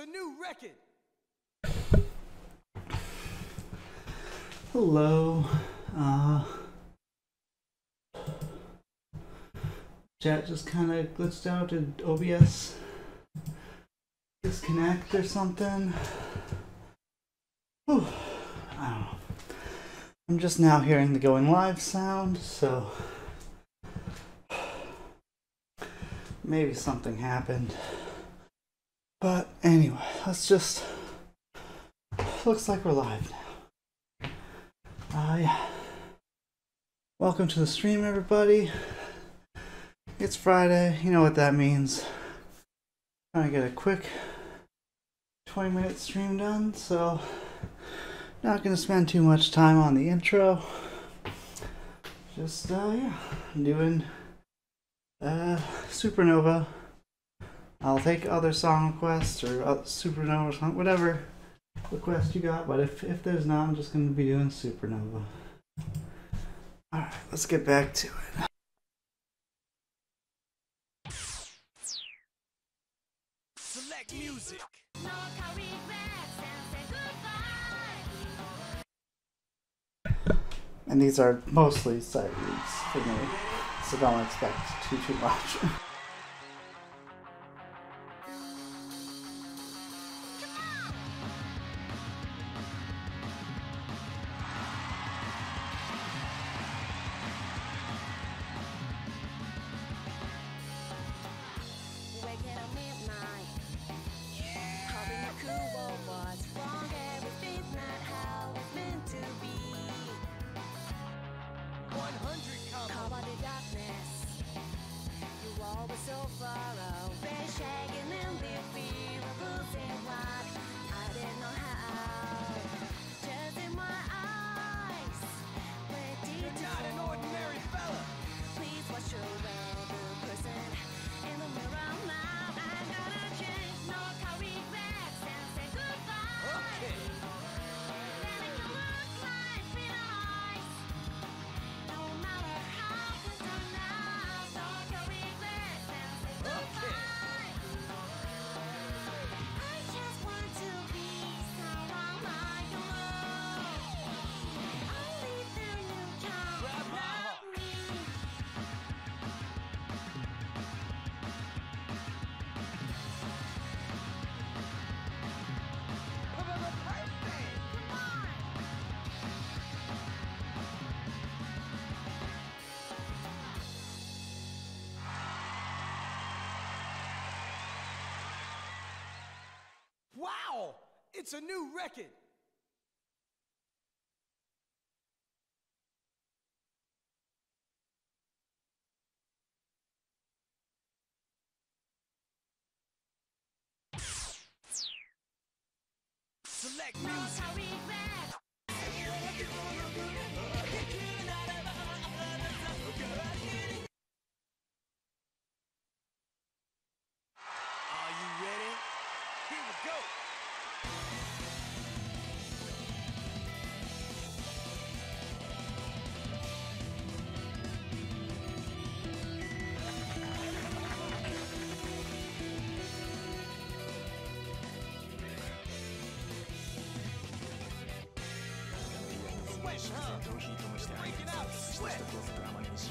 a new record. Hello. Uh, chat just kind of glitched out. Did OBS disconnect or something? Whew. I don't know. I'm just now hearing the going live sound, so maybe something happened. But anyway, let's just. Looks like we're live now. Uh, yeah. Welcome to the stream, everybody. It's Friday. You know what that means. Trying to get a quick 20 minute stream done, so not going to spend too much time on the intro. Just, uh, yeah, I'm doing uh, Supernova. I'll take other song requests or uh, Supernova song, whatever request you got, but if, if there's not, I'm just going to be doing Supernova. Alright, let's get back to it. Select music. And these are mostly sight reads for me, so don't expect too, too much. Wow! It's a new record. Select music. ヒートしてあげるそしてドラマにす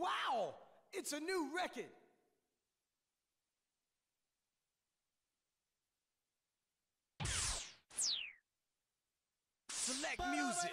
Wow! It's a new record. Select music.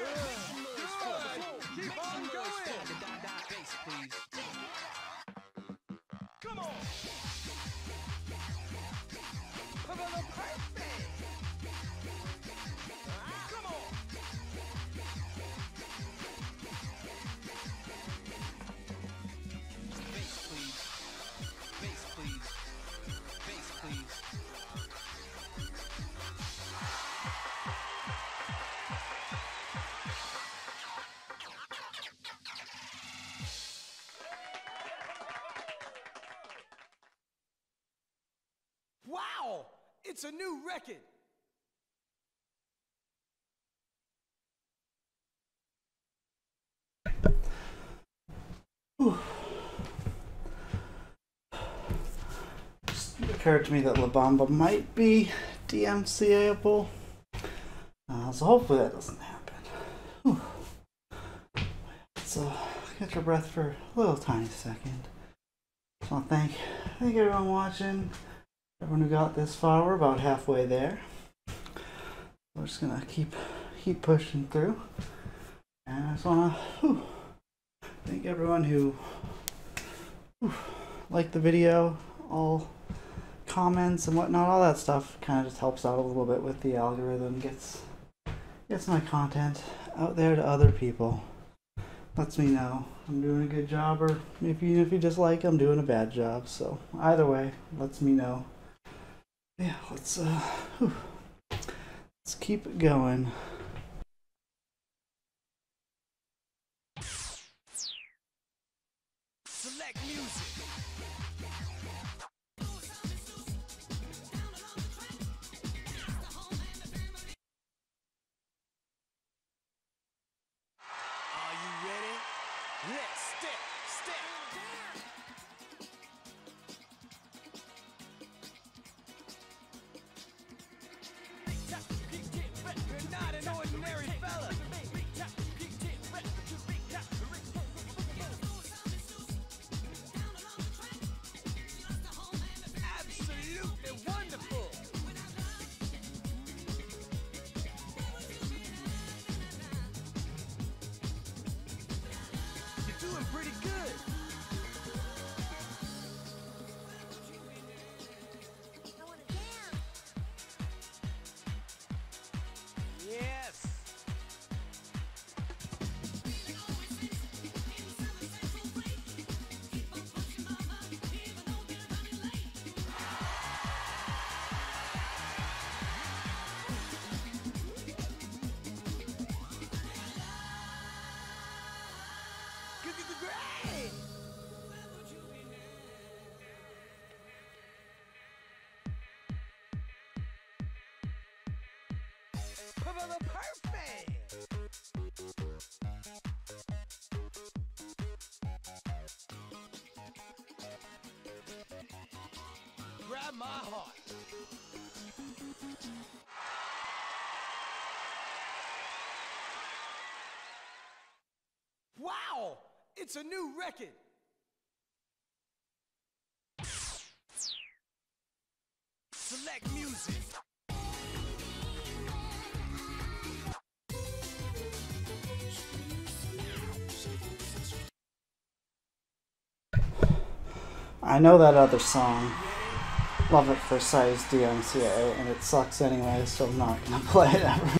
Good. It's a new record. Just occurred to me that La Bamba might be DMCAable. Uh, so hopefully that doesn't happen. So catch your breath for a little tiny second. So thank thank everyone watching. Everyone who got this far, we're about halfway there. We're just gonna keep keep pushing through. And I just wanna whew, thank everyone who whew, liked the video, all comments and whatnot, all that stuff kind of just helps out a little bit with the algorithm, gets gets my content out there to other people. Lets me know I'm doing a good job, or if you if you just like I'm doing a bad job. So either way, lets me know. Yeah, let's uh, whew. let's keep it going. Pretty good. Grab my heart. Wow! It's a new record. I know that other song. Love it for size DMCA, and it sucks anyway, so I'm not gonna play it ever.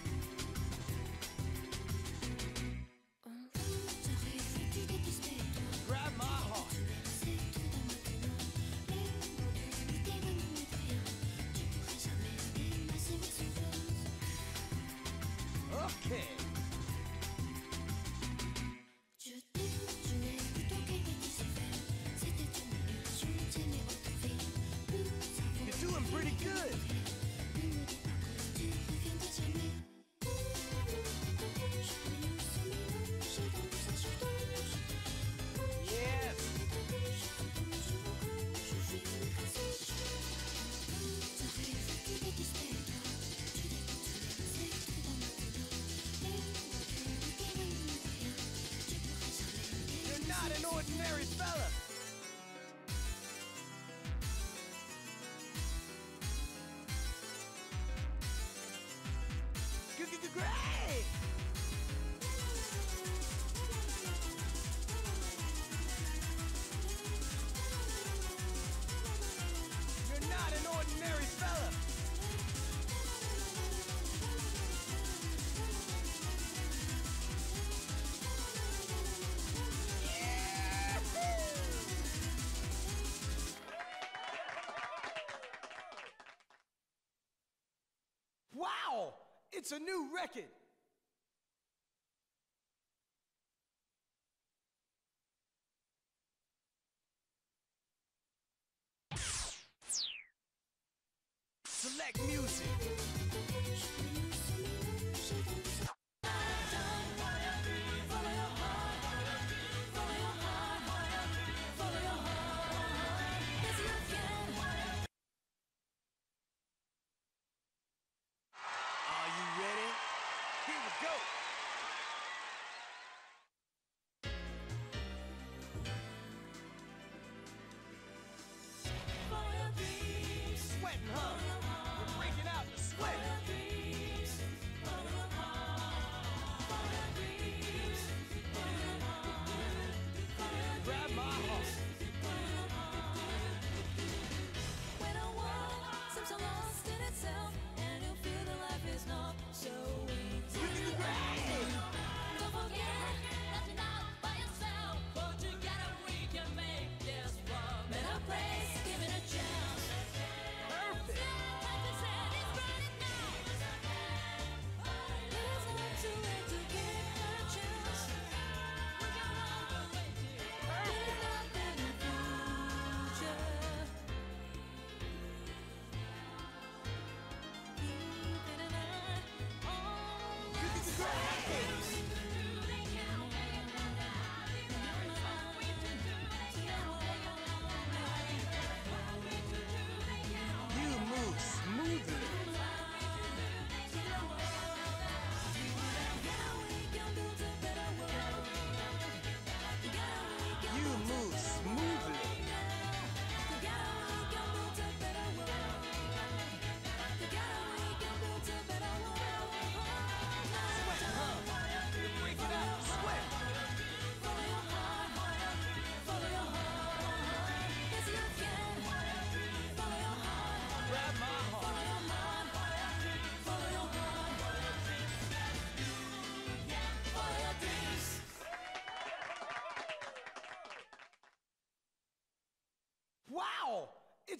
It's a new record. Go.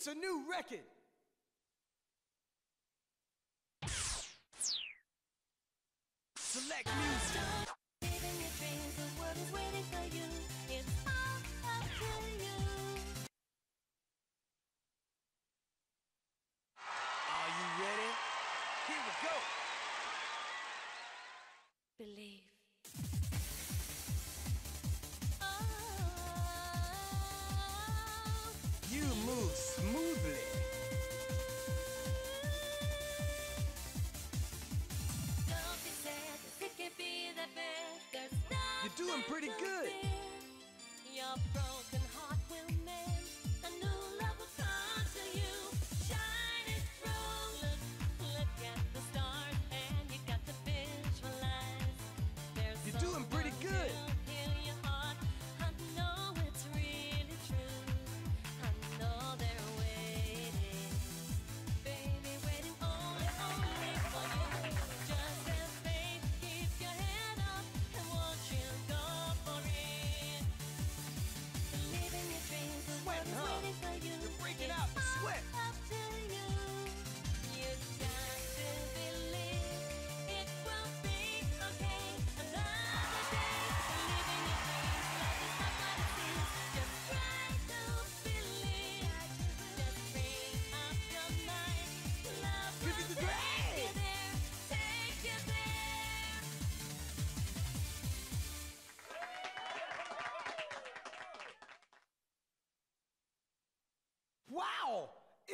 It's a new record.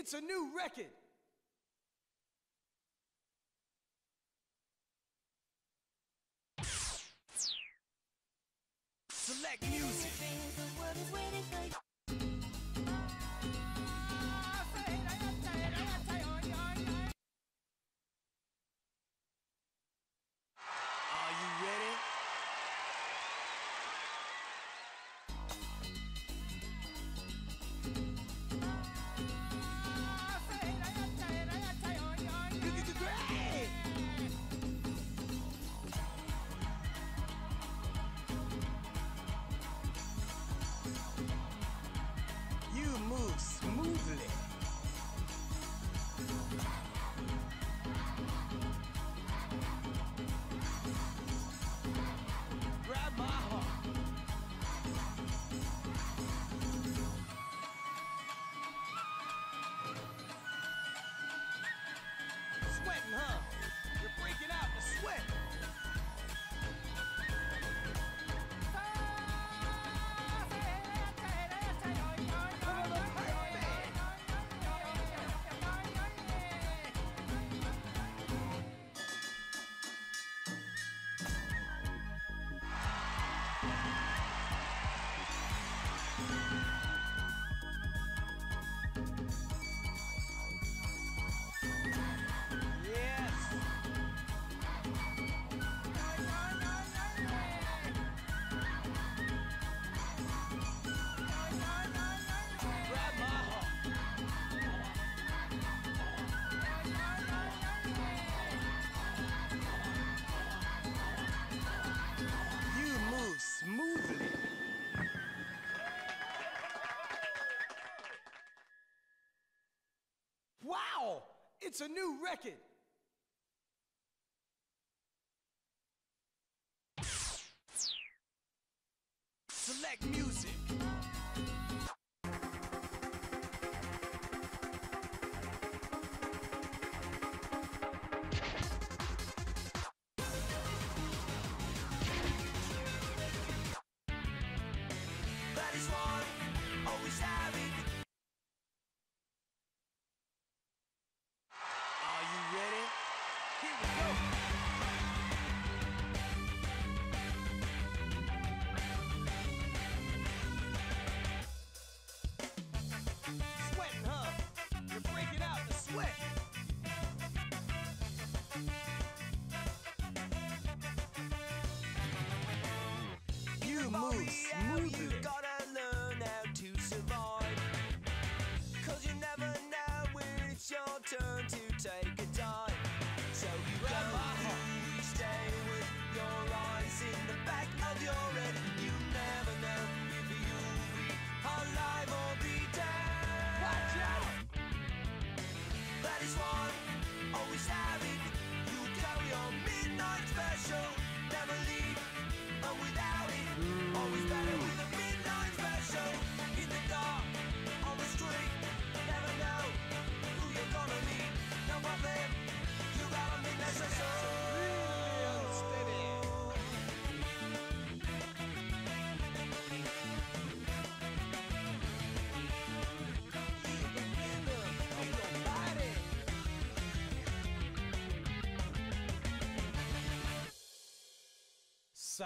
It's a new record. It's a new record.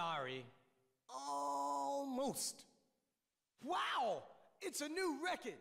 Sorry. Almost. Wow! It's a new record.